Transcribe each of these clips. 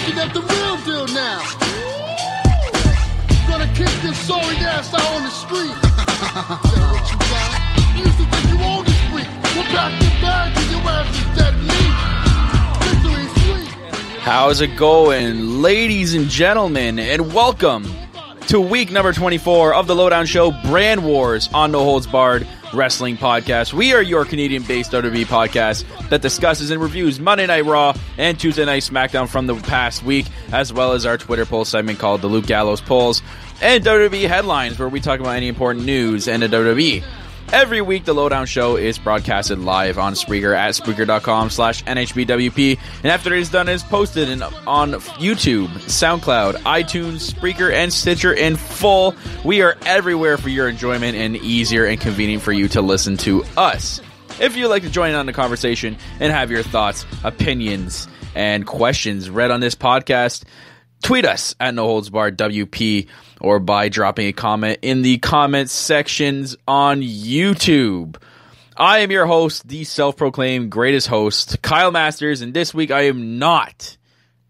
looking at the real deal now. Gonna kick this sorry ass out on the street. What you got. You used to think you owned the street. And your ass is dead meat. How's it going, ladies and gentlemen, and welcome to week number 24 of the Lo Down Show Brand Wars on No Holds Barred Wrestling Podcast. We are your Canadian based WWE podcast that discusses and reviews Monday Night Raw and Tuesday Night SmackDown from the past week, as well as our Twitter poll segment called the Luke Gallows Polls and WWE Headlines, where we talk about any important news in the WWE. Every week, the Lo Down Show is broadcasted live on Spreaker at Spreaker.com slash NHBWP. And after it is done, it is posted in, on YouTube, SoundCloud, iTunes, Spreaker, and Stitcher in full. We are everywhere for your enjoyment and easier and convenient for you to listen to us. If you'd like to join in on the conversation and have your thoughts, opinions, and questions read on this podcast, tweet us at No Holds Barred WP or by dropping a comment in the comments sections on YouTube. I am your host, the self proclaimed greatest host, Kyle Masters, and this week I am not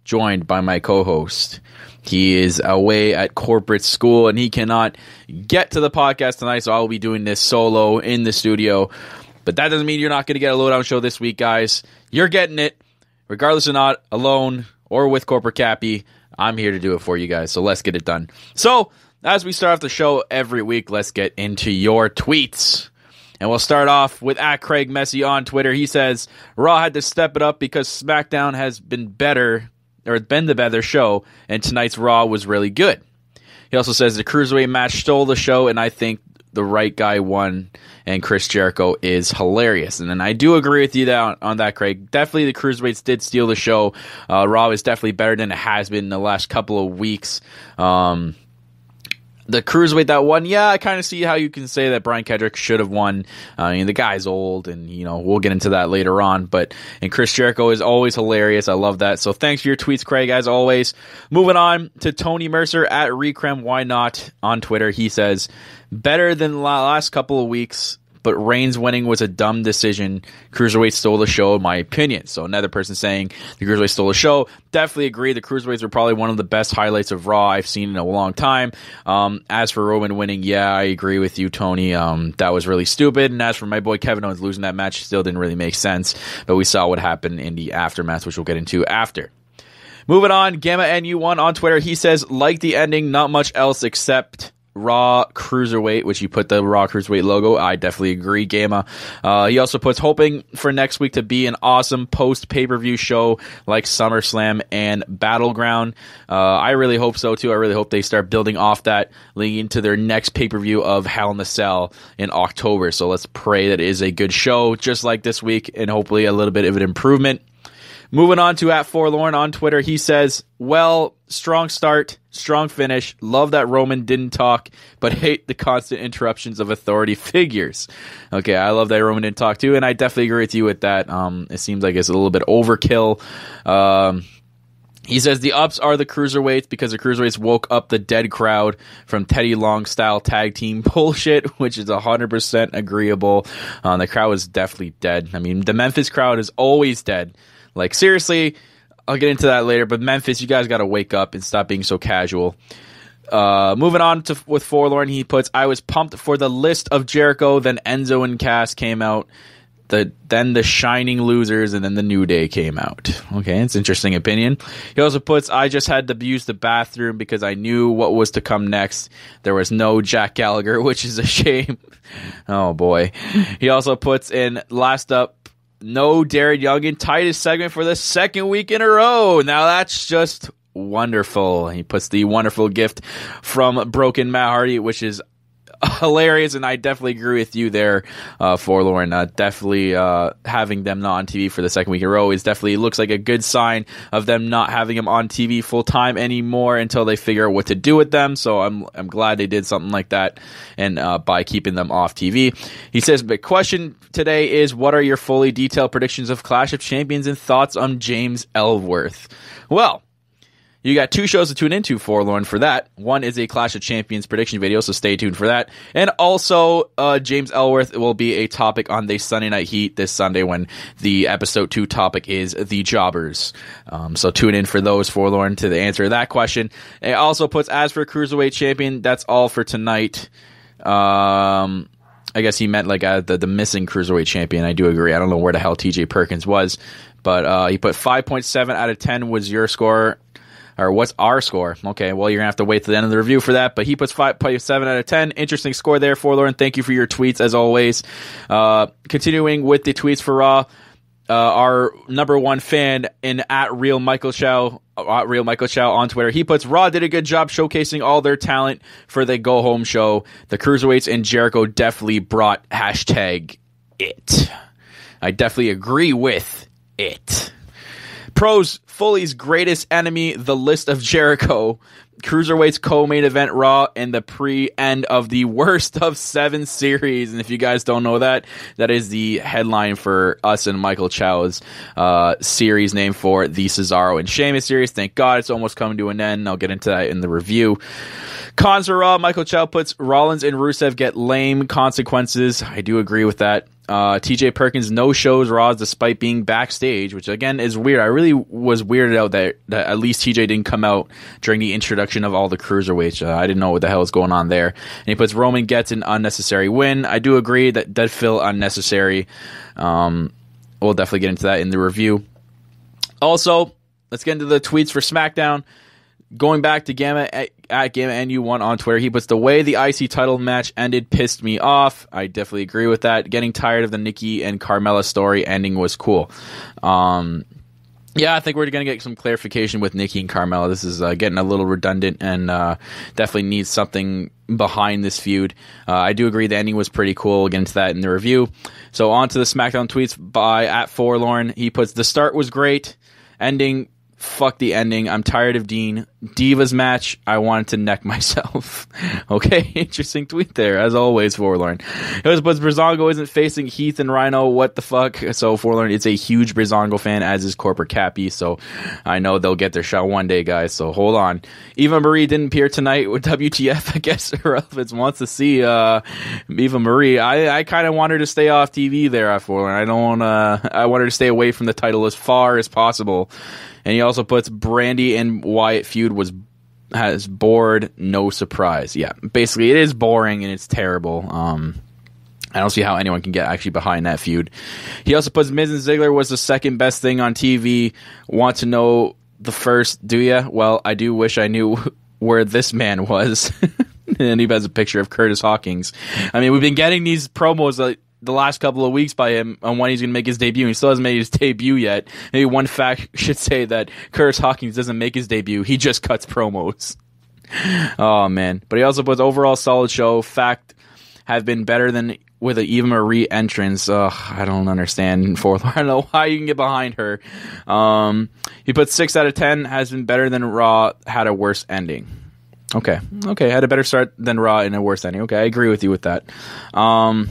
joined by my co host. He is away at corporate school and he cannot get to the podcast tonight, so I will be doing this solo in the studio. But that doesn't mean you're not going to get a lowdown show this week, guys. You're getting it, regardless of not alone or with Corporate Cappy. I'm here to do it for you guys, so let's get it done. So, as we start off the show every week, let's get into your tweets. And we'll start off with at Craig Messi on Twitter. He says Raw had to step it up because SmackDown has been better or been the better show, and tonight's Raw was really good. He also says the cruiserweight match stole the show, and I think the right guy won, and Chris Jericho is hilarious. And then I do agree with you that on, that, Craig. Definitely the cruiserweights did steal the show. Uh, Raw is definitely better than it has been in the last couple of weeks. Um, the cruiserweight that won, yeah, I kind of see how you can say that Brian Kendrick should have won. I mean, the guy's old, and you know we'll get into that later on. But and Chris Jericho is always hilarious. I love that. So thanks for your tweets, Craig, as always. Moving on to Tony Mercer at Recrem Why Not on Twitter. He says better than the last couple of weeks but Reigns winning was a dumb decision. Cruiserweight stole the show, in my opinion. So another person saying the Cruiserweight stole the show. Definitely agree. The Cruiserweights were probably one of the best highlights of Raw I've seen in a long time. Um, as for Roman winning, yeah, I agree with you, Tony. Um, that was really stupid. And as for my boy Kevin Owens losing that match, still didn't really make sense. But we saw what happened in the aftermath, which we'll get into after. Moving on, Gamma NU1 on Twitter. He says, like the ending, not much else except Raw Cruiserweight, which he put the Raw Cruiserweight logo. I definitely agree, Gamma. Uh, he also puts hoping for next week to be an awesome post pay per view show like SummerSlam and Battleground. Uh, I really hope so too. I really hope they start building off that, leading into their next pay per view of Hell in a Cell in October. So let's pray that it is a good show, just like this week, and hopefully a little bit of an improvement. Moving on to at Forlorn on Twitter, he says, Well, strong start, strong finish. Love that Roman didn't talk, but hate the constant interruptions of authority figures. Okay, I love that Roman didn't talk too, and I definitely agree with you with that. Um, it seems like it's a little bit overkill. Um, he says the ups are the cruiserweights because the cruiserweights woke up the dead crowd from Teddy Long style tag team bullshit, which is 100% agreeable. Uh, the crowd was definitely dead. I mean, the Memphis crowd is always dead. Like seriously, I'll get into that later. But Memphis, you guys got to wake up and stop being so casual. Uh, moving on to with Forlorn, he puts, "I was pumped for the list of Jericho. Then Enzo and Cass came out. The then the Shining Losers, and then the New Day came out. Okay, it's interesting opinion. He also puts, "I just had to use the bathroom because I knew what was to come next. There was no Jack Gallagher, which is a shame. oh boy." He also puts in last up no Darren Young in Titus segment for the second week in a row. Now that's just wonderful. He puts the wonderful gift from Broken Matt Hardy, which is hilarious, and I definitely agree with you there, uh, Forlorn. Uh, definitely uh, having them not on TV for the second week in a row is definitely looks like a good sign of them not having them on TV full time anymore until they figure out what to do with them. So I'm I'm glad they did something like that, and uh, by keeping them off TV. He says, "The question today is, what are your fully detailed predictions of Clash of Champions and thoughts on James Ellsworth?" Well You got two shows to tune into, Forlorn, for that. One is a Clash of Champions prediction video, so stay tuned for that. And also, uh, James Ellsworth will be a topic on the Sunday Night Heat this Sunday when the episode two topic is the Jobbers. Um, so tune in for those, Forlorn, to the answer that question. It also puts as for Cruiserweight Champion, that's all for tonight. Um, I guess he meant like uh, the the missing cruiserweight champion. I do agree. I don't know where the hell T.J. Perkins was, but uh, he put five point seven out of ten was your score or what's our score? Okay, well, you're gonna have to wait to the end of the review for that. But he puts five, seven out of ten. Interesting score there Forlorn. Thank you for your tweets as always. Uh, continuing with the tweets for Raw. Uh, our number one fan in at real Michael Chow, at real Michael Chow on Twitter. He puts Raw did a good job showcasing all their talent for the go home show. The cruiserweights and Jericho definitely brought hashtag it. I definitely agree with it. Pros Foley's greatest enemy, the list of Jericho. Cruiserweight's co-main event Raw and the pre-end of the worst of seven series. And if you guys don't know that, that is the headline for us and Michael Chow's uh, series name for the Cesaro and Sheamus series. Thank God it's almost coming to an end. I'll get into that in the review. Cons Raw, Michael Chow puts Rollins and Rusev get lame consequences. I do agree with that. Uh, TJ Perkins no shows Raw despite being backstage, which again is weird. I really was weirded out that, that at least TJ didn't come out during the introduction of all the cruiserweights. Uh, I didn't know what the hell was going on there. And he puts Roman gets an unnecessary win. I do agree that did feel unnecessary. Um, we'll definitely get into that in the review. Also, let's get into the tweets for SmackDown going back to Gamma at, at Gamma NU1 on Twitter, he puts the way the IC title match ended pissed me off. I definitely agree with that. Getting tired of the Nikki and Carmella story ending was cool. Um, yeah, I think we're going to get some clarification with Nikki and Carmella. This is uh, getting a little redundant and uh, definitely needs something behind this feud. Uh, I do agree the ending was pretty cool. We'll get into that in the review. So on to the SmackDown tweets by at Forlorn. He puts the start was great, ending fuck the ending. I'm tired of Dean. Divas match. I wanted to neck myself. okay, interesting tweet there, as always, Forlorn. It was, but Breezango isn't facing Heath and Rhino. What the fuck? So Forlorn, it's a huge Breezango fan, as is Corporate Cappy. So I know they'll get their shot one day, guys. So hold on. Eva Marie didn't appear tonight with WTF. I guess Relevance wants to see uh, Eva Marie. I, I kind of want her to stay off TV there Forlorn. I don't. Want, uh, I want her to stay away from the title as far as possible. And he also puts Randy and Wyatt feud was has bored, no surprise. Yeah, basically it is boring and it's terrible. Um, I don't see how anyone can get actually behind that feud. He also puts Miz and Ziggler was the second best thing on TV. Want to know the first? Do you? Well, I do wish I knew where this man was. and he has a picture of Curtis Hawkins. I mean, we've been getting these promos like the last couple of weeks by him on when he's going to make his debut. He still hasn't made his debut yet. Maybe one fact should say that Curtis Hawkins doesn't make his debut. He just cuts promos. oh man! But he also puts overall solid show. Fact have been better than with an Eva Marie entrance. Ugh, I don't understand. Fourth, I don't know why you can get behind her. Um, he puts six out of ten. Has been better than Raw. Had a worse ending. Okay, okay, had a better start than Raw and a worse ending. Okay, I agree with you with that. Um,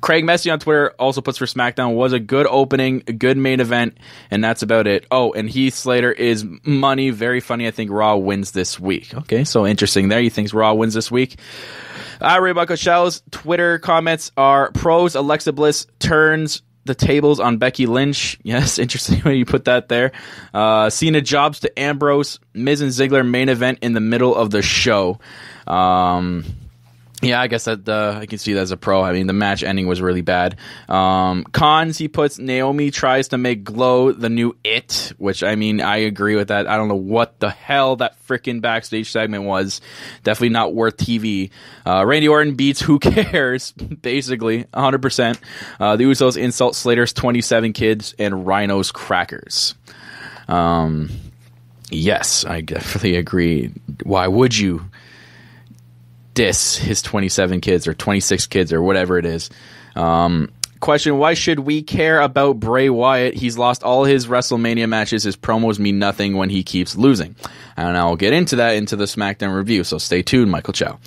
Craig Messi on Twitter also puts for SmackDown was a good opening, a good main event, and that's about it. Oh, and Heath Slater is money. Very funny. I think Raw wins this week. Okay, so interesting there. He thinks Raw wins this week. Uh, Ray Shell's Twitter comments are pros Alexa Bliss turns the tables on Becky Lynch. Yes, interesting when you put that there. Uh, Cena jobs to Ambrose. Miz and Ziggler main event in the middle of the show. Um, yeah, I guess that uh, I can see that as a pro. I mean, the match ending was really bad. Um, cons, he puts Naomi tries to make Glow the new It, which I mean, I agree with that. I don't know what the hell that freaking backstage segment was. Definitely not worth TV. Uh, Randy Orton beats Who Cares, basically, 100%. Uh, the Usos insult Slater's 27 kids and Rhino's crackers. Um, yes, I definitely agree. Why would you? Diss his 27 kids or 26 kids or whatever it is. Um, question Why should we care about Bray Wyatt? He's lost all his WrestleMania matches. His promos mean nothing when he keeps losing. And I'll get into that into the SmackDown review, so stay tuned, Michael Chow.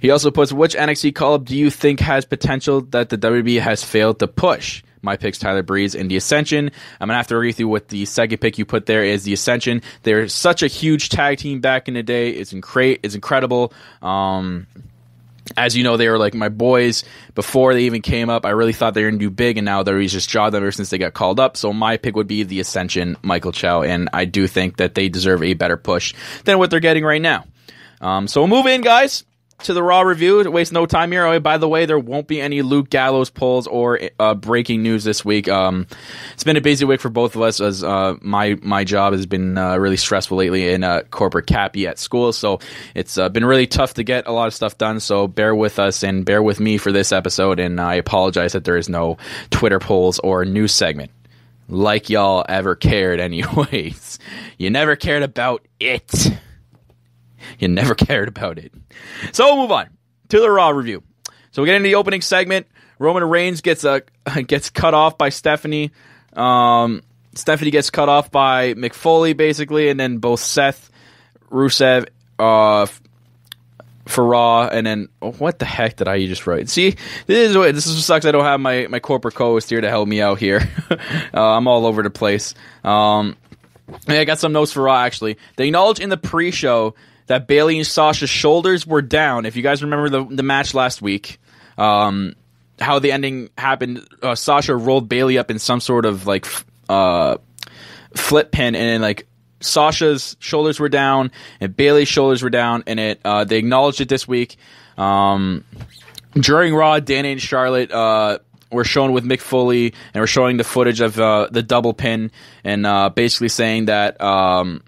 He also puts Which NXT call up do you think has potential that the WWE has failed to push? My pick's Tyler Breeze and the Ascension. I'm gonna have to agree with you with the second pick you put there is the Ascension. They're such a huge tag team back in the day. It's it's incredible. Um, as you know, they were like my boys before they even came up. I really thought they were going to do big, and now they're just them ever since they got called up. So my pick would be the Ascension, Michael Chow, and I do think that they deserve a better push than what they're getting right now. Um, so we'll move in, guys to the Raw review. Waste no time here. Oh, by the way, there won't be any Luke Gallows polls or uh, breaking news this week. Um, it's been a busy week for both of us as uh, my my job has been uh, really stressful lately in uh, corporate cappy at school. So it's uh, been really tough to get a lot of stuff done. So bear with us and bear with me for this episode. And I apologize that there is no Twitter polls or news segment. Like y'all ever cared, anyways. You never cared about it. You never cared about it. So we'll move on to the Raw review. So we get into the opening segment. Roman Reigns gets uh, gets cut off by Stephanie. Um, Stephanie gets cut off by Mick Foley basically, and then both Seth, Rusev, uh, for Raw, and then oh, what the heck did I just write? See, this is what this is what sucks. I don't have my my corporate co-host here to help me out here. uh, I'm all over the place. Um, I got some notes for Raw actually. They acknowledge in the pre-show that Bayley and Sasha's shoulders were down. If you guys remember the the match last week, um, how the ending happened, uh, Sasha rolled Bayley up in some sort of like uh, flip pin, and like Sasha's shoulders were down and Bayley's shoulders were down, and it uh, they acknowledged it this week. Um, during Raw, Dana and Charlotte uh, were shown with Mick Foley, and we're showing the footage of uh, the double pin, and uh, basically saying that. Um,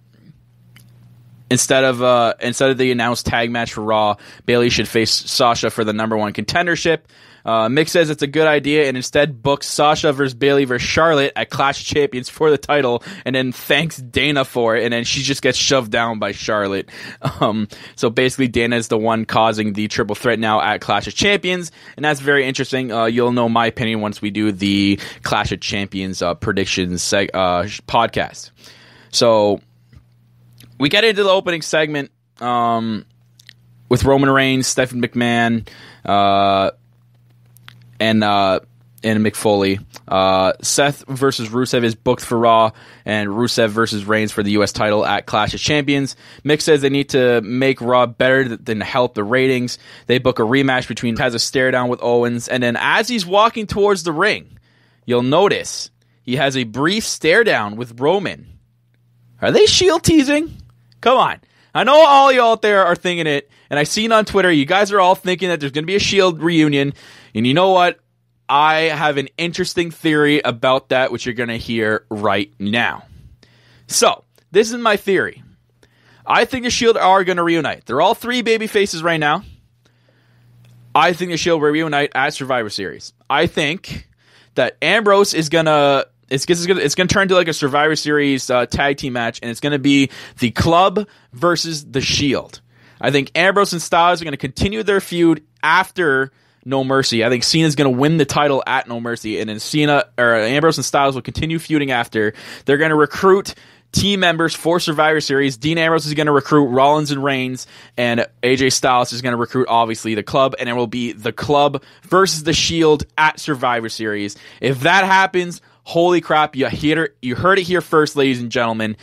instead of uh, instead of the announced tag match for Raw, Bayley should face Sasha for the number one contendership. Uh, Mick says it's a good idea and instead books Sasha versus Bayley versus Charlotte at Clash Champions for the title, and then thanks Dana for it, and then she just gets shoved down by Charlotte. Um, so basically, Dana is the one causing the triple threat now at Clash of Champions, and that's very interesting. Uh, you'll know my opinion once we do the Clash of Champions uh, predictions seg- uh, podcast. So we get into the opening segment um, with Roman Reigns, Stephen McMahon, uh, and uh, and Mick Foley. Uh, Seth versus Rusev is booked for Raw, and Rusev versus Reigns for the U.S. title at Clash of Champions. Mick says they need to make Raw better than help the ratings. They book a rematch between has a stare down with Owens, and then as he's walking towards the ring, you'll notice he has a brief stare down with Roman. Are they shield teasing? Come on. I know all you out there are thinking it, and I've seen on Twitter, you guys are all thinking that there's going to be a Shield reunion. And you know what? I have an interesting theory about that, which you're going to hear right now. So, this is my theory. I think the Shield are going to reunite. They're all three baby faces right now. I think the Shield will reunite at Survivor Series. I think that Ambrose is going to it's it's gonna it's gonna turn into like a Survivor Series uh, tag team match, and it's gonna be the Club versus the Shield. I think Ambrose and Styles are gonna continue their feud after No Mercy. I think Cena's gonna win the title at No Mercy, and then Cena or Ambrose and Styles will continue feuding after. They're gonna recruit team members for Survivor Series. Dean Ambrose is going to recruit Rollins and Reigns, and AJ Styles is going to recruit obviously the club, and it will be the club versus the Shield at Survivor Series. If that happens, holy crap, you hear you heard it here first, ladies and gentlemen.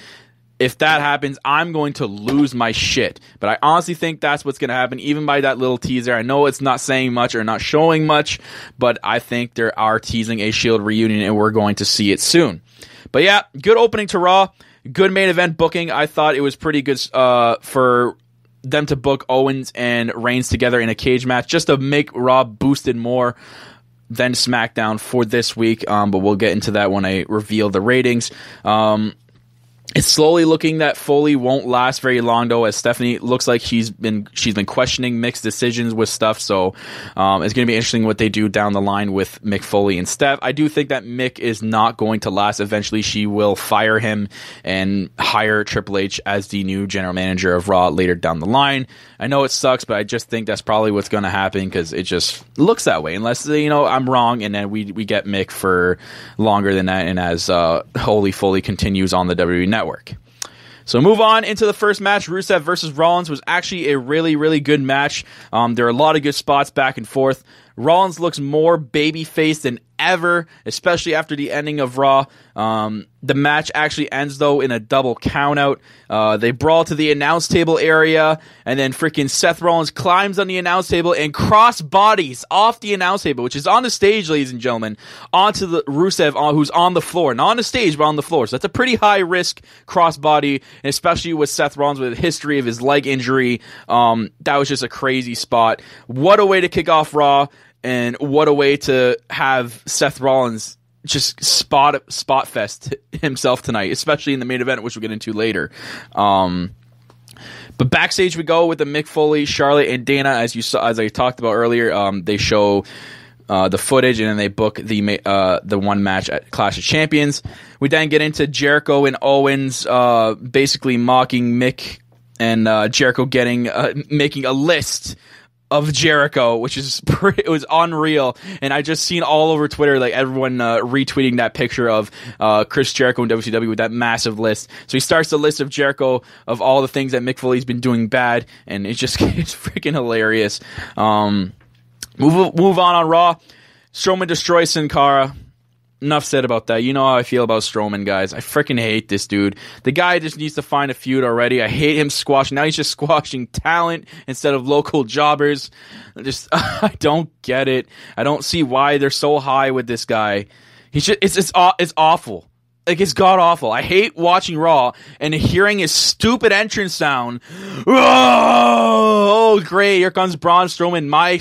If that happens, I'm going to lose my shit. But I honestly think that's what's going to happen, even by that little teaser. I know it's not saying much or not showing much, but I think they are teasing a Shield reunion, and we're going to see it soon. But yeah, good opening to Raw. Good main event booking. I thought it was pretty good uh, for them to book Owens and Reigns together in a cage match just to make Raw boosted more than SmackDown for this week. Um, but we'll get into that when I reveal the ratings. Um, it's slowly looking that Foley won't last very long, though, as Stephanie looks like she's been she's been questioning Mick's decisions with stuff. So um, it's going to be interesting what they do down the line with Mick Foley and Steph. I do think that Mick is not going to last. Eventually, she will fire him and hire Triple H as the new general manager of Raw later down the line. I know it sucks, but I just think that's probably what's going to happen because it just looks that way. Unless you know I'm wrong, and then we we get Mick for longer than that, and as uh, Holy Foley continues on the WWE network network. So move on into the first match. Rusev versus Rollins was actually a really, really good match. Um, there are a lot of good spots back and forth. Rollins looks more baby faced than ever, especially after the ending of Raw. Um, the match actually ends though in a double countout. Uh, they brawl to the announce table area, and then freaking Seth Rollins climbs on the announce table and cross bodies off the announce table, which is on the stage, ladies and gentlemen, onto the Rusev on, who's on the floor, not on the stage, but on the floor. So that's a pretty high risk cross body, and especially with Seth Rollins with a history of his leg injury. Um, that was just a crazy spot. What a way to kick off Raw, and what a way to have Seth Rollins just spot spot fest himself tonight, especially in the main event, which we'll get into later. Um, but backstage we go with the Mick Foley, Charlotte, and Dana. As you saw, as I talked about earlier, um, they show uh, the footage and then they book the uh, the one match at Clash of Champions. We then get into Jericho and Owens, uh, basically mocking Mick and uh, Jericho getting uh, making a list of Jericho, which is pretty, it was unreal, and I just seen all over Twitter like everyone uh, retweeting that picture of uh, Chris Jericho in WCW with that massive list. So he starts the list of Jericho of all the things that Mick Foley's been doing bad, and it's just it's freaking hilarious. Um, move move on on Raw. Strowman destroys Sin Cara enough said about that. You know how I feel about Strowman, guys. I freaking hate this dude. The guy just needs to find a feud already. I hate him squashing. Now he's just squashing talent instead of local jobbers. I just I don't get it. I don't see why they're so high with this guy. He's just it's it's it's awful. Like it's god awful. I hate watching Raw and hearing his stupid entrance sound. Oh, great! Here comes Braun Strowman. My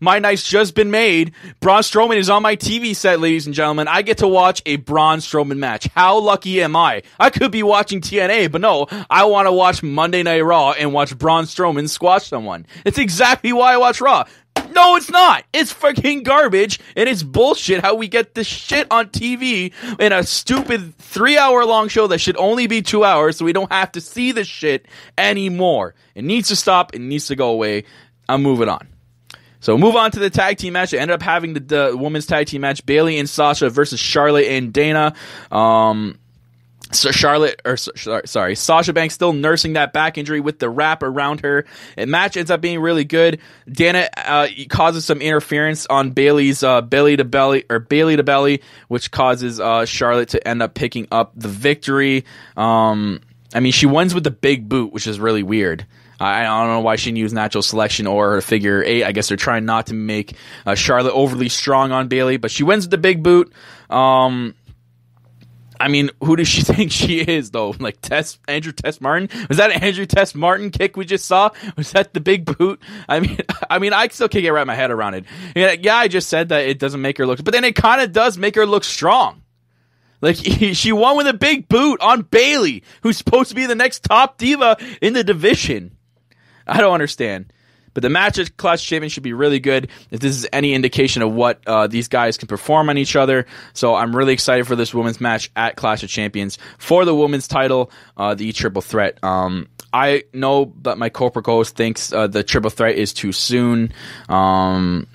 my night's just been made. Braun Strowman is on my TV set, ladies and gentlemen. I get to watch a Braun Strowman match. How lucky am I? I could be watching TNA, but no, I want to watch Monday Night Raw and watch Braun Strowman squash someone. It's exactly why I watch Raw. No, it's not. It's fucking garbage, and it's bullshit how we get this shit on TV in a stupid three hour long show that should only be two hours, so we don't have to see this shit anymore. It needs to stop. It needs to go away. I'm moving on. So move on to the tag team match. I ended up having the, the women's tag team match: Bayley and Sasha versus Charlotte and Dana. Um, so Charlotte, or sorry, Sasha Banks still nursing that back injury with the wrap around her. And match ends up being really good. Dana uh, causes some interference on Bayley's uh, belly to belly or Bayley to belly, which causes uh, Charlotte to end up picking up the victory. Um, I mean, she wins with the big boot, which is really weird. I don't know why she didn't use natural selection or her figure eight. I guess they're trying not to make uh, Charlotte overly strong on Bayley, but she wins with the big boot. Um, I mean, who does she think she is, though? Like Test Andrew Test Martin? Was that Andrew Test Martin kick we just saw? Was that the big boot? I mean, I mean, I still can't get wrap my head around it. Yeah, I just said that it doesn't make her look, but then it kind of does make her look strong. Like she won with a big boot on Bayley, who's supposed to be the next top diva in the division. I don't understand. But the match at Clash Champions should be really good if this is any indication of what uh, these guys can perform on each other. So I'm really excited for this women's match at Clash of Champions for the women's title, uh, the triple threat. Um, I know that my corporate host thinks uh, the triple threat is too soon. Um,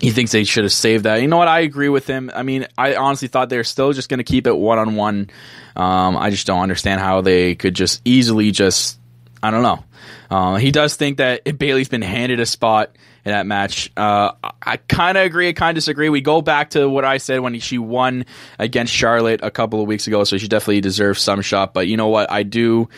he thinks they should have saved that. You know what? I agree with him. I mean, I honestly thought they're still just going to keep it one on one. I just don't understand how they could just easily just, I don't know. Uh, he does think that Bayley's been handed a spot in that match. Uh, I kind of agree. I kind of disagree. We go back to what I said when she won against Charlotte a couple of weeks ago, so she definitely deserves some shot. But you know what? I do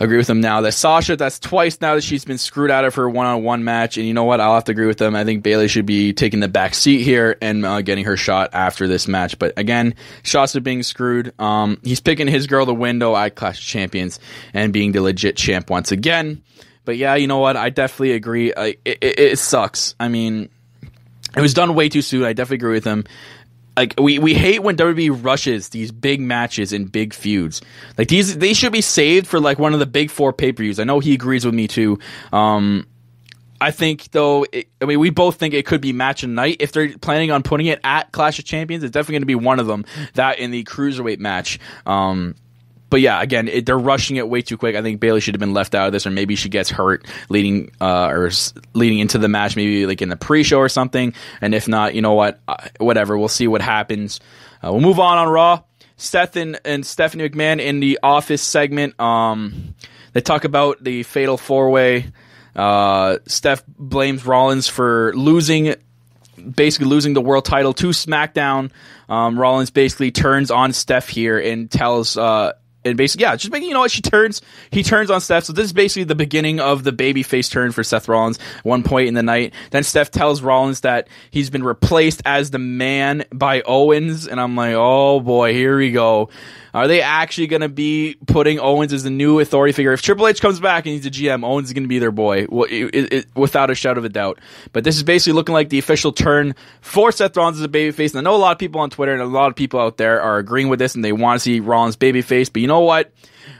agree with him now that Sasha, that's twice now that she's been screwed out of her one on one match. And you know what? I'll have to agree with them. I think Bayley should be taking the back seat here and uh, getting her shot after this match. But again, shots are being screwed. Um, he's picking his girl the window I Clash Champions and being the legit champ once again. But yeah, you know what? I definitely agree. it, it, it sucks. I mean, it was done way too soon. I definitely agree with him like we, we hate when WWE rushes these big matches and big feuds. Like these they should be saved for like one of the big four pay per views. I know he agrees with me too. Um, I think though, it, I mean, we both think it could be match of night if they're planning on putting it at Clash of Champions. It's definitely going to be one of them. That in the cruiserweight match. Um, but yeah, again, it, they're rushing it way too quick. I think Bayley should have been left out of this, or maybe she gets hurt leading uh, or leading into the match, maybe like in the pre-show or something. And if not, you know what? Uh, whatever. We'll see what happens. Uh, we'll move on on Raw. Seth and, and Stephanie McMahon in the Office segment. Um, they talk about the Fatal Four Way. Uh, Steph blames Rollins for losing basically losing the world title to SmackDown. Um, Rollins basically turns on Steph here and tells uh, and basically, yeah, just making you know what she turns. He turns on Steph. So this is basically the beginning of the babyface turn for Seth Rollins. One point in the night, then Steph tells Rollins that he's been replaced as the man by Owens, and I'm like, oh boy, here we go. Are they actually going to be putting Owens as the new authority figure? If Triple H comes back and he's a GM, Owens is going to be their boy, it, it, without a shadow of a doubt. But this is basically looking like the official turn for Seth Rollins as a babyface. And I know a lot of people on Twitter and a lot of people out there are agreeing with this, and they want to see Rollins babyface. But you know what?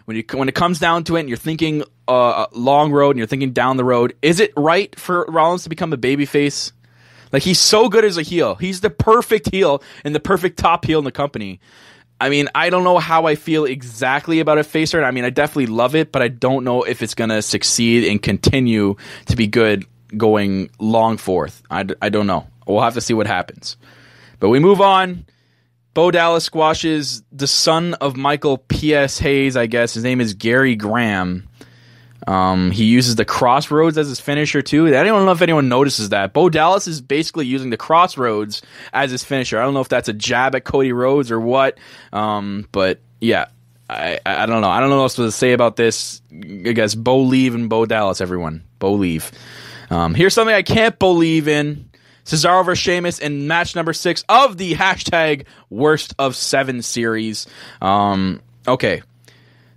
When you when it comes down to it, and you're thinking uh, long road, and you're thinking down the road, is it right for Rollins to become a babyface? Like he's so good as a heel. He's the perfect heel and the perfect top heel in the company. I mean, I don't know how I feel exactly about a face. I mean, I definitely love it, but I don't know if it's going to succeed and continue to be good going long forth. I, I don't know. We'll have to see what happens. But we move on. Bo Dallas squashes the son of Michael P.S. Hayes, I guess. His name is Gary Graham. Um, he uses the crossroads as his finisher too. I don't know if anyone notices that. Bo Dallas is basically using the crossroads as his finisher. I don't know if that's a jab at Cody Rhodes or what. Um, but yeah, I, I don't know. I don't know what else to say about this. I guess Bo leave and Bo Dallas, everyone. Bo leave. Um, here's something I can't believe in. Cesaro versus Sheamus in match number six of the hashtag worst of seven series. Um, okay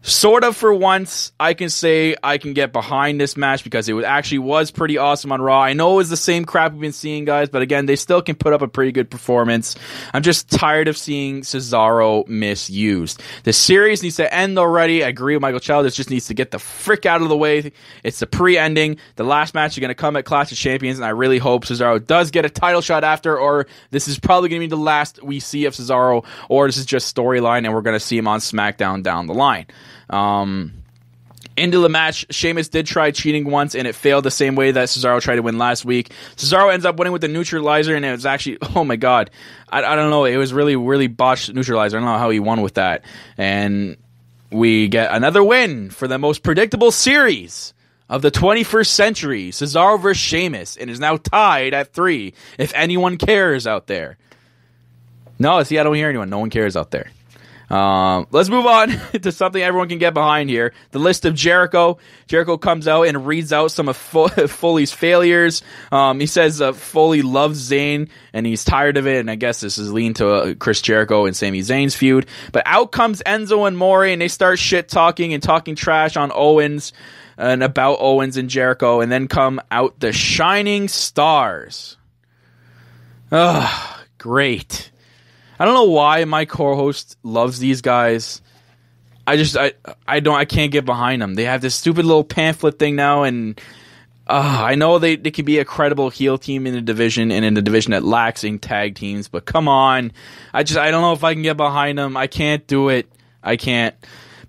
sort of for once i can say i can get behind this match because it was actually was pretty awesome on raw. I know it was the same crap we've been seeing guys but again they still can put up a pretty good performance. I'm just tired of seeing cesaro misused. The series needs to end already. I agree with michael chow this just needs to get the frick out of the way. It's the pre-ending. The last match is going to come at clash of champions and i really hope cesaro does get a title shot after or this is probably going to be the last we see of cesaro or this is just storyline and we're going to see him on smackdown down the line um, into the match, Sheamus did try cheating once, and it failed the same way that Cesaro tried to win last week. Cesaro ends up winning with the neutralizer, and it was actually, oh my god, I, I don't know, it was really, really botched neutralizer. I don't know how he won with that. And we get another win for the most predictable series of the 21st century, Cesaro versus Sheamus, and is now tied at three, if anyone cares out there. No, see, I don't hear anyone. No one cares out there. Um, let's move on to something everyone can get behind here. The list of Jericho. Jericho comes out and reads out some of Foley's failures. Um, he says uh, Foley loves Zayn and he's tired of it. And I guess this is lean to uh, Chris Jericho and Sami Zayn's feud. But out comes Enzo and Maury and they start shit talking and talking trash on Owens and about Owens and Jericho. And then come out the Shining Stars. Ugh, great. I don't know why my co-host loves these guys. I just I I don't I can't get behind them. They have this stupid little pamphlet thing now, and uh, I know they they can be a credible heel team in a division and in a division that lacks in tag teams. But come on, I just I don't know if I can get behind them. I can't do it. I can't.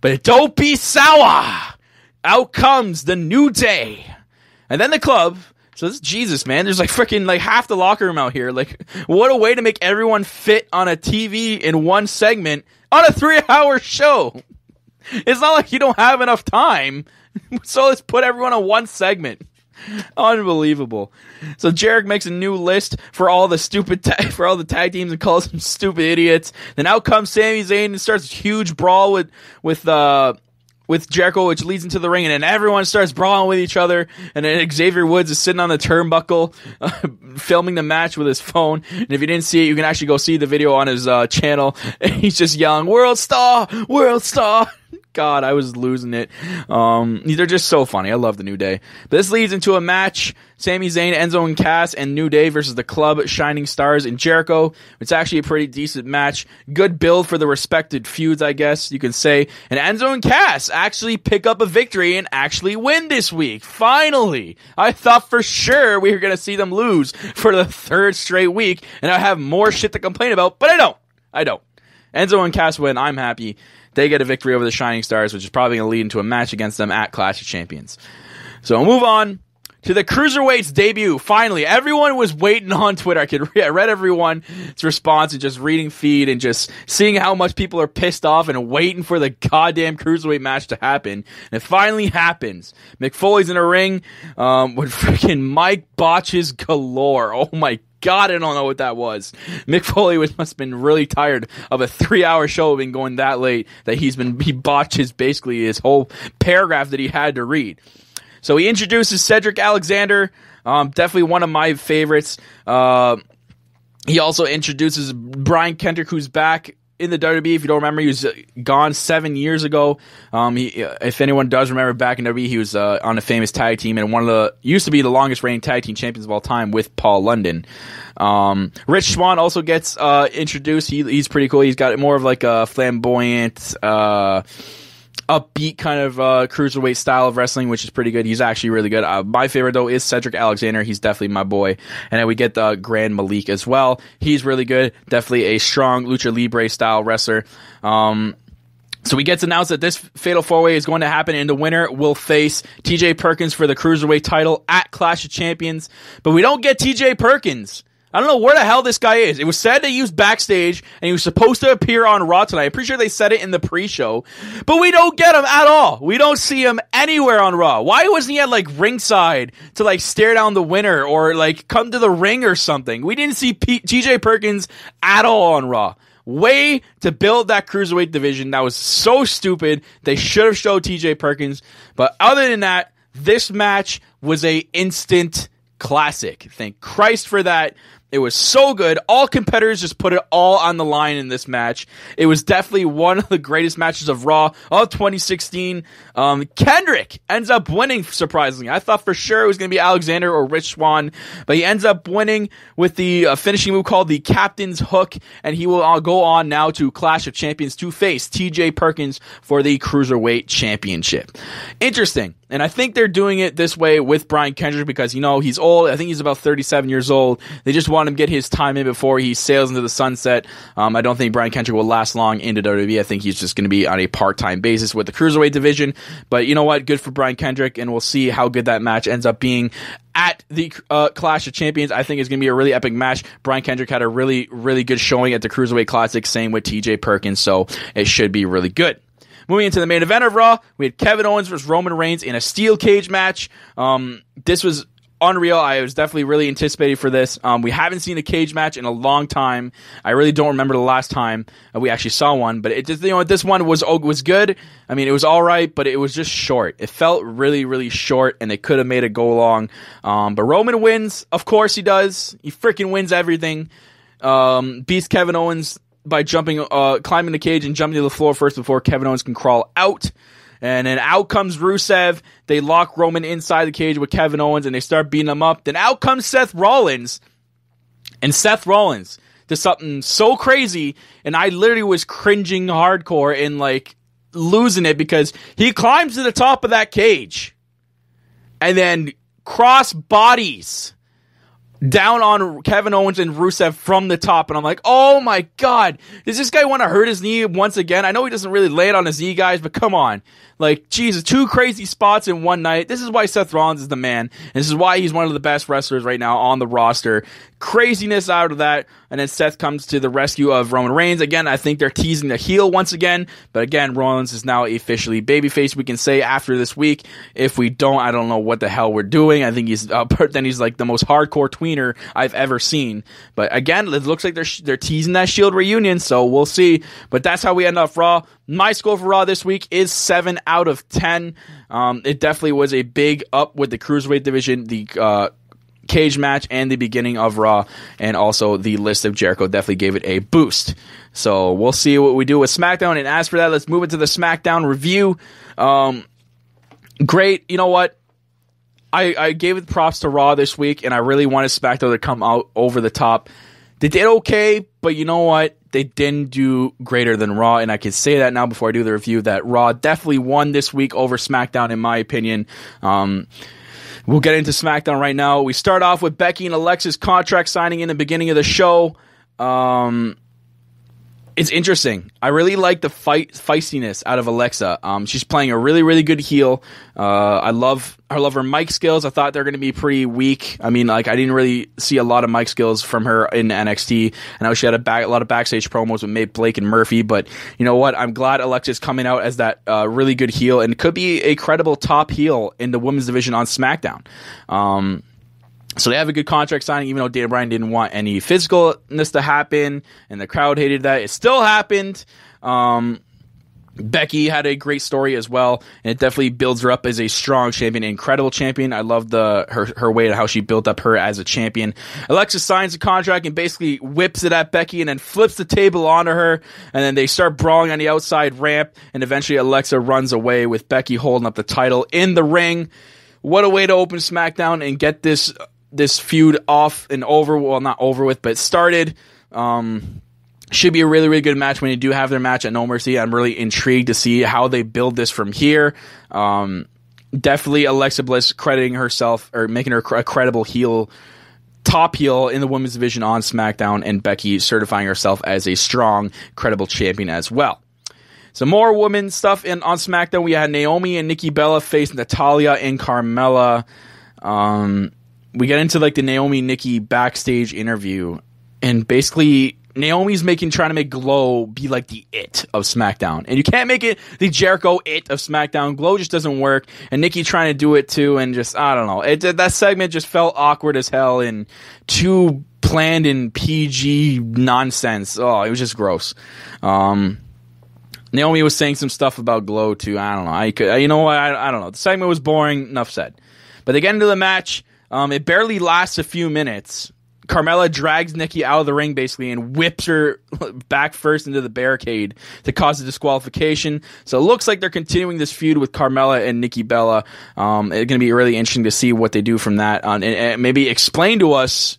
But don't be sour. Out comes the new day, and then the club so this is Jesus, man. There's like freaking like half the locker room out here. Like, what a way to make everyone fit on a TV in one segment on a three hour show. It's not like you don't have enough time. So let's put everyone on one segment. Unbelievable. So Jarek makes a new list for all the stupid ta- for all the tag teams and calls them stupid idiots. Then out comes Sami Zayn and starts a huge brawl with with uh with Jericho, which leads into the ring, and then everyone starts brawling with each other. And then Xavier Woods is sitting on the turnbuckle, uh, filming the match with his phone. And if you didn't see it, you can actually go see the video on his uh, channel. And he's just yelling, "World Star, World Star!" God, I was losing it. Um, they're just so funny. I love the New Day. But this leads into a match: Sami Zayn, Enzo and Cass, and New Day versus the Club, Shining Stars, and Jericho. It's actually a pretty decent match. Good build for the respected feuds, I guess you can say. And Enzo and Cass actually pick up a victory and actually win this week. Finally, I thought for sure we were gonna see them lose for the third straight week, and I have more shit to complain about, but I don't. I don't. Enzo and Cass win. I'm happy. They get a victory over the Shining Stars, which is probably going to lead into a match against them at Clash of Champions. So we'll move on to the Cruiserweights debut. Finally, everyone was waiting on Twitter. I could I read everyone's response and just reading feed and just seeing how much people are pissed off and waiting for the goddamn Cruiserweight match to happen. And it finally happens. Mick Foley's in a ring um, with freaking Mike botches galore. Oh my God, I don't know what that was. Mick Foley was, must have been really tired of a three hour show being going that late that he's been, he botched his basically his whole paragraph that he had to read. So he introduces Cedric Alexander, um, definitely one of my favorites. Uh, he also introduces Brian Kendrick, who's back in the WWE. If you don't remember, he was uh, gone seven years ago. Um, he, if anyone does remember, back in WWE, he was uh, on a famous tag team and one of the used to be the longest reigning tag team champions of all time with Paul London. Um, Rich Swann also gets uh, introduced. He, he's pretty cool. He's got more of like a flamboyant. Uh, upbeat kind of uh, cruiserweight style of wrestling, which is pretty good. He's actually really good. Uh, my favorite though is Cedric Alexander. He's definitely my boy. And then we get the Gran Metalik as well. He's really good. Definitely a strong lucha libre style wrestler. Um, so we get to announce that this fatal four way is going to happen, and the winner will face TJ Perkins for the cruiserweight title at Clash of Champions. But we don't get TJ Perkins. I don't know where the hell this guy is. It was said that he was backstage and he was supposed to appear on Raw tonight. I'm pretty sure they said it in the pre-show, but we don't get him at all. We don't see him anywhere on Raw. Why wasn't he at like ringside to like stare down the winner or like come to the ring or something? We didn't see P- TJ Perkins at all on Raw. Way to build that cruiserweight division. That was so stupid. They should have showed TJ Perkins. But other than that, this match was a instant classic. Thank Christ for that. It was so good. All competitors just put it all on the line in this match. It was definitely one of the greatest matches of Raw of 2016. Um, Kendrick ends up winning, surprisingly. I thought for sure it was going to be Alexander or Rich Swann, but he ends up winning with the uh, finishing move called the Captain's Hook, and he will uh, go on now to Clash of Champions to face TJ Perkins for the Cruiserweight Championship. Interesting. And I think they're doing it this way with Brian Kendrick because, you know, he's old. I think he's about 37 years old. They just want him to get his time in before he sails into the sunset. Um, I don't think Brian Kendrick will last long into WWE. I think he's just going to be on a part-time basis with the Cruiserweight division. But you know what? Good for Brian Kendrick, and we'll see how good that match ends up being at the uh, Clash of Champions. I think it's going to be a really epic match. Brian Kendrick had a really, really good showing at the Cruiserweight Classic, same with TJ Perkins, so it should be really good. Moving into the main event of Raw, we had Kevin Owens versus Roman Reigns in a steel cage match. Um, this was unreal. I was definitely really anticipating for this. Um, we haven't seen a cage match in a long time. I really don't remember the last time we actually saw one, but it just you know this one was oh, was good. I mean, it was all right, but it was just short. It felt really really short, and they could have made it go long. Um, but Roman wins, of course he does. He freaking wins everything. Um, beats Kevin Owens by jumping, uh, climbing the cage and jumping to the floor first before Kevin Owens can crawl out. And then out comes Rusev. They lock Roman inside the cage with Kevin Owens and they start beating him up. Then out comes Seth Rollins. And Seth Rollins does something so crazy. And I literally was cringing hardcore and like losing it because he climbs to the top of that cage and then cross bodies down on Kevin Owens and Rusev from the top. And I'm like, oh my God, does this guy want to hurt his knee once again? I know he doesn't really lay it on his knee, guys, but come on. Like, Jesus, two crazy spots in one night. This is why Seth Rollins is the man. This is why he's one of the best wrestlers right now on the roster. Craziness out of that. And then Seth comes to the rescue of Roman Reigns. Again, I think they're teasing the heel once again. But again, Rollins is now officially babyface. We can say after this week. If we don't, I don't know what the hell we're doing. I think he's, uh, then he's like the most hardcore tweener I've ever seen. But again, it looks like they're, they're teasing that Shield reunion. So we'll see. But that's how we end off Raw. My score for Raw this week is 7 out of 10. Um, it definitely was a big up with the Cruiserweight division, the uh, cage match, and the beginning of Raw, and also the list of Jericho definitely gave it a boost. So we'll see what we do with SmackDown. And as for that, let's move into the SmackDown review. Um, great. You know what? I, I gave it props to Raw this week, and I really wanted SmackDown to come out over the top. They did okay, but you know what? They didn't do greater than Raw, and I can say that now before I do the review that Raw definitely won this week over SmackDown, in my opinion. Um, we'll get into SmackDown right now. We start off with Becky and Alexa's contract signing in the beginning of the show. Um, it's interesting. I really like the fight feistiness out of Alexa. Um, she's playing a really, really good heel. Uh, I love, I love her mic skills. I thought they're going to be pretty weak. I mean, like I didn't really see a lot of mic skills from her in NXT. I know she had a, back, a lot of backstage promos with Matt Blake and Murphy, but you know what? I'm glad Alexa's coming out as that uh, really good heel and could be a credible top heel in the women's division on SmackDown. Um, So they have a good contract signing, even though Dan Bryan didn't want any physicalness to happen, and the crowd hated that. It still happened. Um, Becky had a great story as well, and it definitely builds her up as a strong champion, incredible champion. I love the her her way to how she built up her as a champion. Alexa signs a contract and basically whips it at Becky, and then flips the table onto her, and then they start brawling on the outside ramp, and eventually Alexa runs away with Becky holding up the title in the ring. What a way to open SmackDown and get this this feud off and over. Well, not over with, but started. Um, should be a really, really good match when you do have their match at No Mercy. I'm really intrigued to see how they build this from here. Um, definitely Alexa Bliss crediting herself or making her a credible heel, top heel in the women's division on SmackDown, and Becky certifying herself as a strong, credible champion as well. Some more women stuff in on SmackDown. We had Naomi and Nikki Bella face Natalya and Carmella. Um, we get into like the Naomi Nikki backstage interview, and basically Naomi's making trying to make Glow be like the it of SmackDown, and you can't make it the Jericho it of SmackDown. Glow just doesn't work, and Nikki trying to do it too, and just I don't know. It that segment just felt awkward as hell and too planned in PG nonsense. Oh, it was just gross. Um, Naomi was saying some stuff about Glow too. I don't know. I could, you know, I, I don't know. The segment was boring. Enough said. But they get into the match. Um, it barely lasts a few minutes. Carmella drags Nikki out of the ring basically and whips her back first into the barricade to cause a disqualification. So it looks like they're continuing this feud with Carmella and Nikki Bella. Um, it's going to be really interesting to see what they do from that on and, and maybe explain to us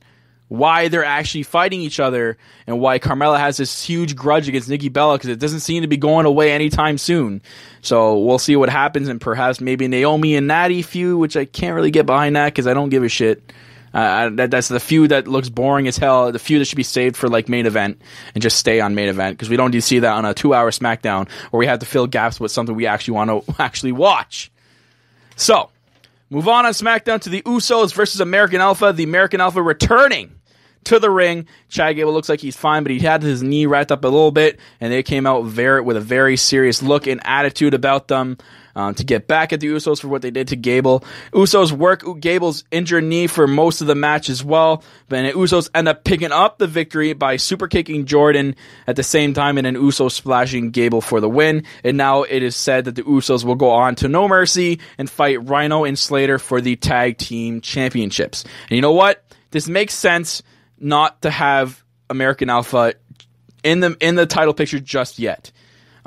why they're actually fighting each other and why Carmella has this huge grudge against Nikki Bella because it doesn't seem to be going away anytime soon. So we'll see what happens and perhaps maybe Naomi and Natty feud, which I can't really get behind that because I don't give a shit. Uh, that, that's the feud that looks boring as hell. The feud that should be saved for like main event and just stay on main event because we don't need to see that on a two-hour SmackDown where we have to fill gaps with something we actually want to actually watch. So, move on on SmackDown to the Usos versus American Alpha. The American Alpha returning to the ring. Chad Gable looks like he's fine, but he had his knee wrapped up a little bit, and they came out very with a very serious look and attitude about them. Um, to get back at the Usos for what they did to Gable. Usos work Gable's injured knee for most of the match as well, but then Usos end up picking up the victory by super kicking Jordan at the same time, and then Usos splashing Gable for the win. And now it is said that the Usos will go on to No Mercy and fight Rhino and Slater for the tag team championships. And you know what? This makes sense not to have American Alpha in the in the title picture just yet.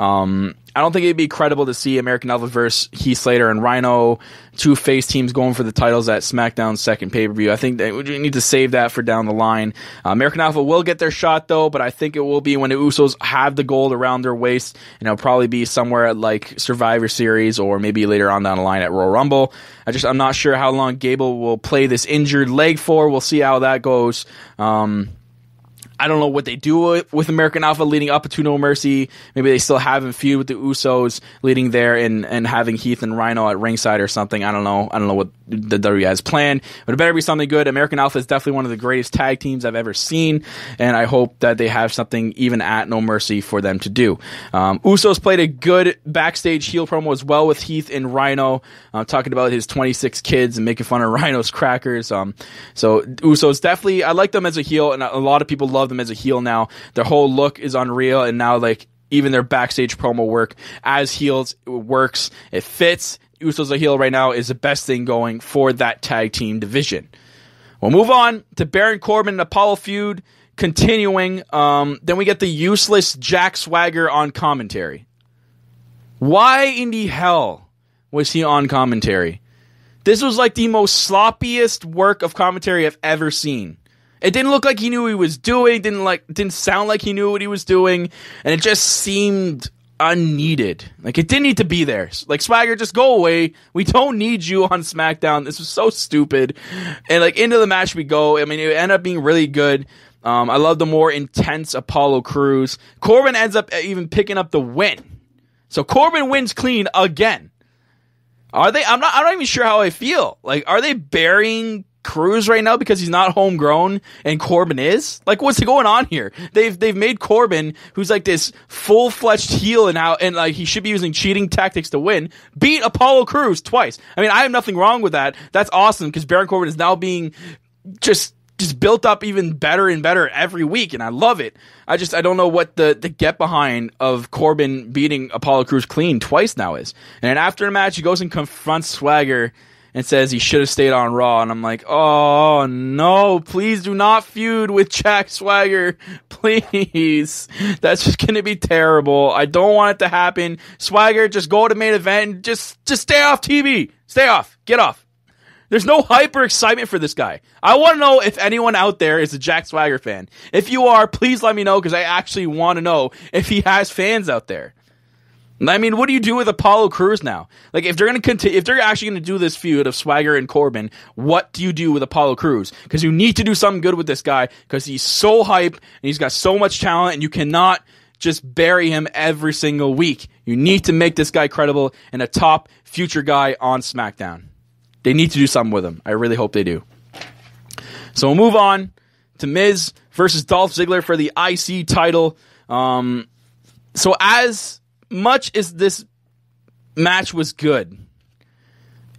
Um, I don't think it'd be credible to see American Alpha versus Heath Slater and Rhino, two face teams going for the titles at SmackDown's second pay per view. I think that we need to save that for down the line. Uh, American Alpha will get their shot though, but I think it will be when the Usos have the gold around their waist, and it'll probably be somewhere at like Survivor Series or maybe later on down the line at Royal Rumble. I just I'm not sure how long Gable will play this injured leg for. We'll see how that goes. Um, I don't know what they do with American Alpha leading up to No Mercy. Maybe they still have him feud with the Usos leading there and, and having Heath and Rhino at ringside or something. I don't know. I don't know what the WWE has planned, but it better be something good. American Alpha is definitely one of the greatest tag teams I've ever seen, and I hope that they have something even at No Mercy for them to do. Um, Usos played a good backstage heel promo as well with Heath and Rhino, uh, talking about his 26 kids and making fun of Rhino's crackers. Um, so Usos definitely, I like them as a heel, and a lot of people love them as a heel now. Their whole look is unreal, and now like even their backstage promo work as heels it works. It fits. Usos a heel right now is the best thing going for that tag team division. We'll move on to Baron Corbin and Apollo feud continuing. Um, then we get the useless Jack Swagger on commentary. Why in the hell was he on commentary? This was like the most sloppiest work of commentary I've ever seen. It didn't look like he knew what he was doing. Didn't like didn't sound like he knew what he was doing, and it just seemed unneeded. Like it didn't need to be there. Like Swagger, just go away. We don't need you on SmackDown. This was so stupid. And like into the match we go. I mean, it ended up being really good. Um, I love the more intense Apollo Crews. Corbin ends up even picking up the win. So Corbin wins clean again. Are they? I'm not. I'm not even sure how I feel. Like, are they burying Crews right now because he's not homegrown and Corbin is? Like, what's going on here? They've they've made Corbin, who's like this full fledged heel and how and like he should be using cheating tactics to win, beat Apollo Crews twice. I mean, I have nothing wrong with that. That's awesome because Baron Corbin is now being just just built up even better and better every week, and I love it. I just I don't know what the the get behind of Corbin beating Apollo Crews clean twice now is. And then after the match, he goes and confronts Swagger and says he should have stayed on Raw. And I'm like, oh no, please do not feud with Jack Swagger. Please. That's just gonna be terrible. I don't want it to happen. Swagger, just go to main event and just just stay off TV. Stay off. Get off. There's no hyper excitement for this guy. I want to know if anyone out there is a Jack Swagger fan. If you are, please let me know because I actually want to know if he has fans out there. I mean, what do you do with Apollo Crews now? Like, if they're to continue, if they're actually going to do this feud of Swagger and Corbin, what do you do with Apollo Crews? Because you need to do something good with this guy because he's so hype and he's got so much talent, and you cannot just bury him every single week. You need to make this guy credible and a top future guy on SmackDown. They need to do something with him. I really hope they do. So we'll move on to Miz versus Dolph Ziggler for the IC title. Um, so as much as this match was good,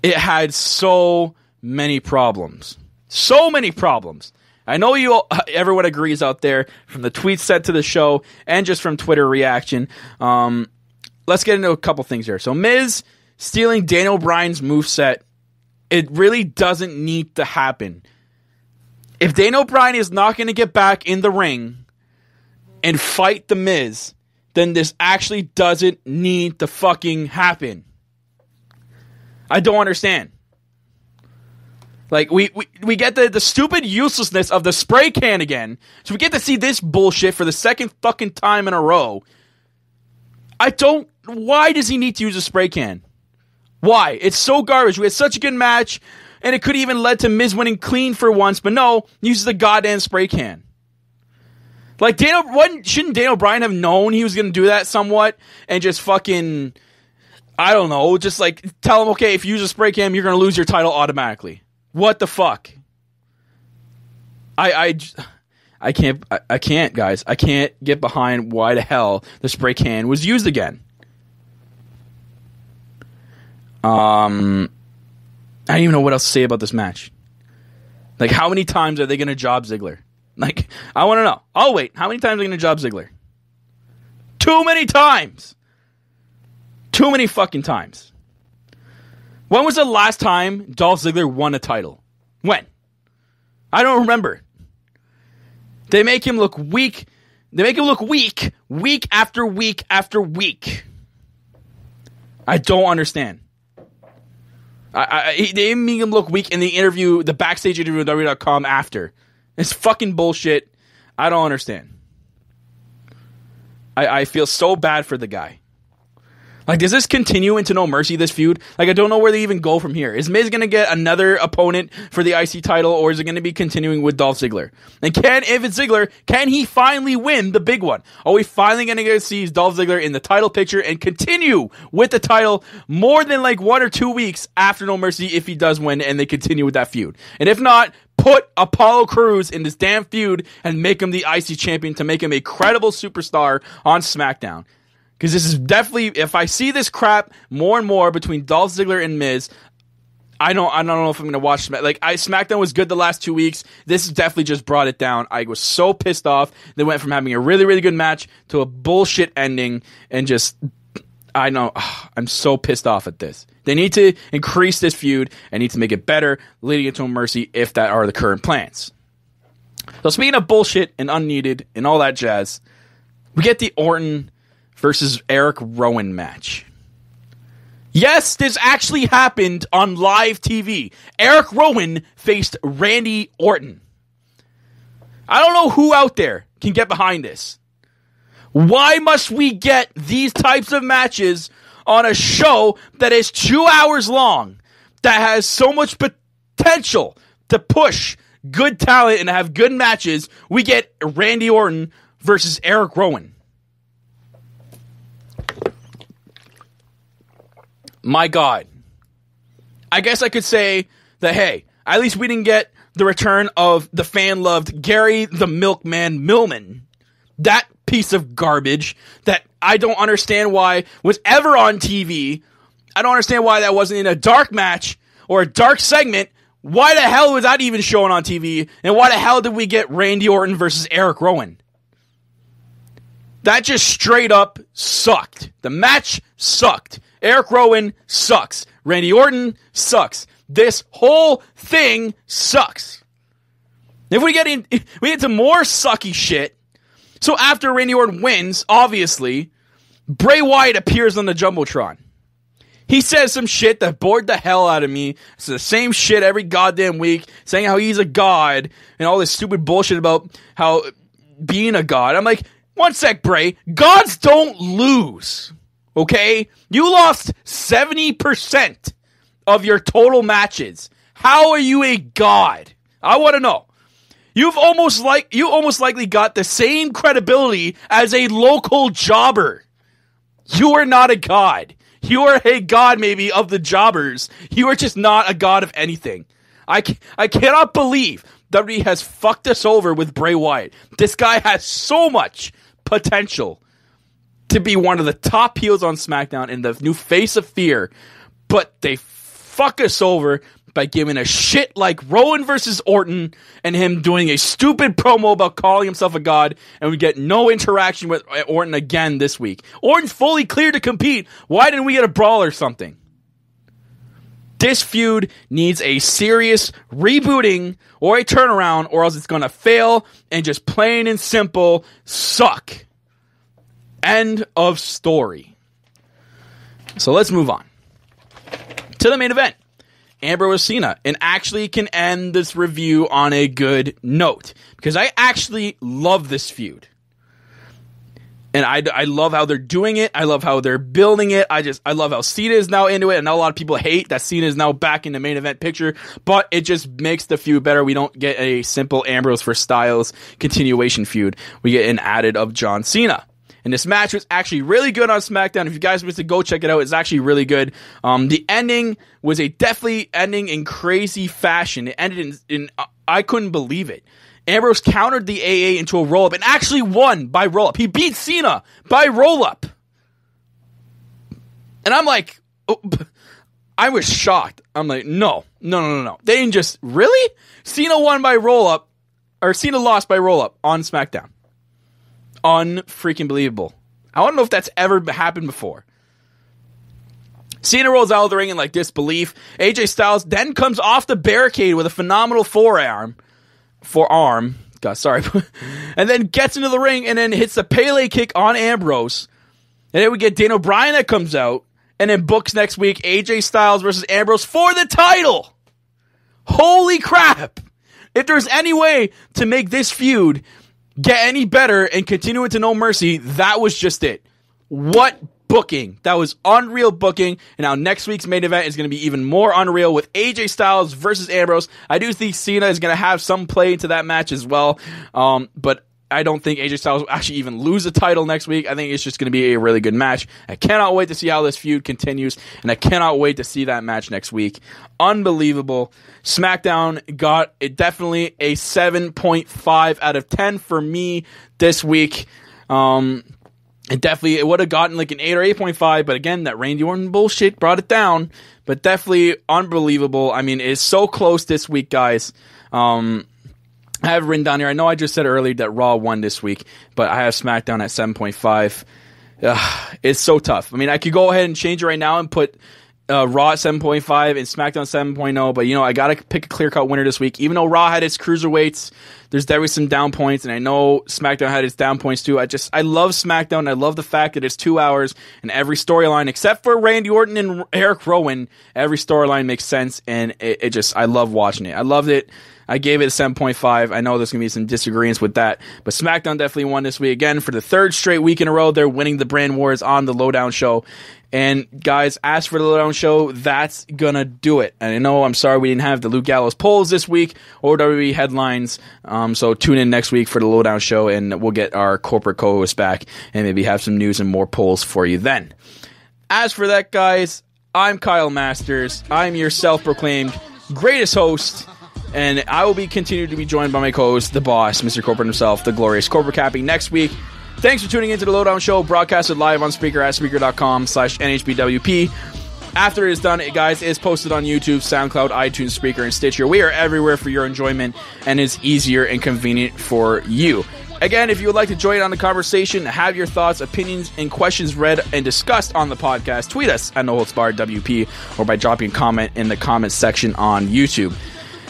it had so many problems. So many problems. I know you all, everyone agrees out there from the tweets sent to the show and just from Twitter reaction. Um, let's get into a couple things here. So Miz stealing Daniel Bryan's moveset, it really doesn't need to happen. If Daniel Bryan is not going to get back in the ring and fight the Miz, then this actually doesn't need to fucking happen. I don't understand. Like we, we, we get the, the stupid uselessness of the spray can again. So we get to see this bullshit for the second fucking time in a row. I don't why does he need to use a spray can? Why? It's so garbage. We had such a good match, and it could even led to Miz winning clean for once, but no, uses the goddamn spray can. Like Daniel, what shouldn't Daniel Bryan have known he was going to do that somewhat and just fucking, I don't know, just like tell him, okay, if you use a spray can, you're going to lose your title automatically. What the fuck? I I I can't I, I can't guys. I can't get behind why the hell the spray can was used again. Um, I don't even know what else to say about this match. Like, how many times are they going to job Ziggler? Like, I want to know. I'll wait. How many times are they going to job Ziggler? Too many times. Too many fucking times. When was the last time Dolph Ziggler won a title? When? I don't remember. They make him look weak. They make him look weak, week after week after week. I don't understand. I, I, they make him look weak in the interview, the backstage interview with WWE.com after. It's fucking bullshit. I don't understand. I, I feel so bad for the guy. Like, does this continue into No Mercy, this feud? Like, I don't know where they even go from here. Is Miz going to get another opponent for the IC title, or is it going to be continuing with Dolph Ziggler? And can, if it's Ziggler, can he finally win the big one? Are we finally going to see Dolph Ziggler in the title picture and continue with the title more than like one or two weeks after No Mercy if he does win and they continue with that feud? And if not, put Apollo Crews in this damn feud and make him the IC champion to make him a credible superstar on SmackDown. Because this is definitely, if I see this crap more and more between Dolph Ziggler and Miz, I don't, I don't know if I'm gonna watch Smack. Like, I SmackDown was good the last two weeks. This definitely just brought it down. I was so pissed off. They went from having a really, really good match to a bullshit ending, and just, I know, ugh, I'm so pissed off at this. They need to increase this feud and need to make it better, leading it to a mercy if that are the current plans. So speaking of bullshit and unneeded and all that jazz, we get the Orton versus Eric Rowan match. Yes, this actually happened on live TV. Eric Rowan faced Randy Orton. I don't know who out there can get behind this. Why must we get these types of matches on a show that is two hours long, that has so much potential to push good talent and have good matches? We get Randy Orton versus Eric Rowan. my God. I guess I could say that, hey, at least we didn't get the return of the fan loved Gary the Milkman Millman. That piece of garbage that I don't understand why was ever on TV. I don't understand why that wasn't in a dark match or a dark segment Why the hell was that even showing on TV? And why the hell did we get Randy Orton versus Eric Rowan? That just straight up sucked. The match sucked. Eric Rowan sucks. Randy Orton sucks. This whole thing sucks. If we get in, we get to more sucky shit. So after Randy Orton wins, obviously, Bray Wyatt appears on the Jumbotron. He says some shit that bored the hell out of me. It's the same shit every goddamn week, saying how he's a god and all this stupid bullshit about how being a god. I'm like, one sec, Bray. Gods don't lose. Okay? You lost 70% of your total matches. How are you a god? I want to know. You've almost like you almost likely got the same credibility as a local jobber. You are not a god. You are a god maybe of the jobbers. You are just not a god of anything. I, I cannot believe WWE has fucked us over with Bray Wyatt. This guy has so much potential to be one of the top heels on SmackDown and the new face of fear, but they fuck us over by giving a shit like Rowan versus Orton and him doing a stupid promo about calling himself a god, and we get no interaction with Orton again this week. Orton's fully cleared to compete. Why didn't we get a brawl or something? This feud needs a serious rebooting or a turnaround, or else it's gonna fail and just plain and simple suck. End of story. So let's move on to the main event. Ambrose Cena and actually can end this review on a good note because I actually love this feud. And I, I love how they're doing it. I love how they're building it. I just, I love how Cena is now into it. And a lot of people hate that Cena is now back in the main event picture, but it just makes the feud better. We don't get a simple Ambrose for Styles continuation feud. We get an added of John Cena. And this match was actually really good on SmackDown. If you guys want to go check it out, it's actually really good. Um, the ending was a definitely ending in crazy fashion. It ended in, in uh, I couldn't believe it. Ambrose countered the AA into a roll up and actually won by roll up. He beat Cena by roll up. And I'm like, oh, I was shocked. I'm like, no, no, no, no, no. They didn't just, really? Cena won by roll up, or Cena lost by roll up on SmackDown unfreaking believable. I don't know if that's ever happened before. Cena rolls out of the ring in like disbelief. AJ Styles then comes off the barricade with a phenomenal forearm, forearm. God, sorry, and then gets into the ring and then hits the Pele kick on Ambrose. And then we get Daniel Bryan that comes out and then books next week AJ Styles versus Ambrose for the title. Holy crap! If there's any way to make this feud get any better and continue into No Mercy, that was just it. What booking? That was unreal booking. And now next week's main event is going to be even more unreal with AJ Styles versus Ambrose. I do think Cena is going to have some play into that match as well. Um, but I don't think AJ Styles will actually even lose the title next week. I think it's just going to be a really good match. I cannot wait to see how this feud continues, and I cannot wait to see that match next week. Unbelievable. SmackDown got it definitely a 7.5 out of 10 for me this week. Um, it definitely it would have gotten like an 8 or 8.5, but again, that Randy Orton bullshit brought it down. But definitely unbelievable. I mean, it's so close this week, guys. Um, I have written down here. I know I just said earlier that Raw won this week, but I have SmackDown at 7.5. Ugh, it's so tough. I mean, I could go ahead and change it right now and put uh, Raw at 7.5 and SmackDown 7.0, but you know, I got to pick a clear cut winner this week. Even though Raw had its cruiserweights, there's definitely some down points, and I know SmackDown had its down points too. I just, I love SmackDown. I love the fact that it's two hours and every storyline, except for Randy Orton and Eric Rowan, every storyline makes sense, and it, it just, I love watching it. I loved it. I gave it a 7.5. I know there's going to be some disagreements with that, but SmackDown definitely won this week again for the third straight week in a row. They're winning the brand wars on the Lo Down Show. And guys, as for the Lo Down Show, that's gonna do it. And I know I'm sorry we didn't have the Luke Gallows polls this week or WWE headlines. Um, so tune in next week for the Lo Down Show, and we'll get our corporate co-host back and maybe have some news and more polls for you then. As for that, guys, I'm Kyle Masters. I'm your self-proclaimed greatest host and I will be continued to be joined by my co-host, the boss, Mr. Corporate himself, the glorious Corporate Cappy, next week. Thanks for tuning into the Lo Down Show, broadcasted live on Spreaker at Spreaker.com slash NHBWP. After it is done, it, guys, it's posted on YouTube, SoundCloud, iTunes, Spreaker, and Stitcher. We are everywhere for your enjoyment, and it's easier and convenient for you. Again, if you would like to join on the conversation, have your thoughts, opinions, and questions read and discussed on the podcast, tweet us at No WP or by dropping a comment in the comments section on YouTube.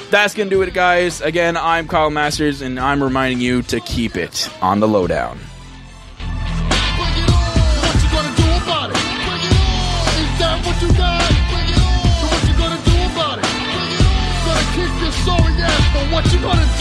That's going to do it, guys. Again, I'm Kyle Masters, and I'm reminding you to keep it on the lowdown. What you gonna do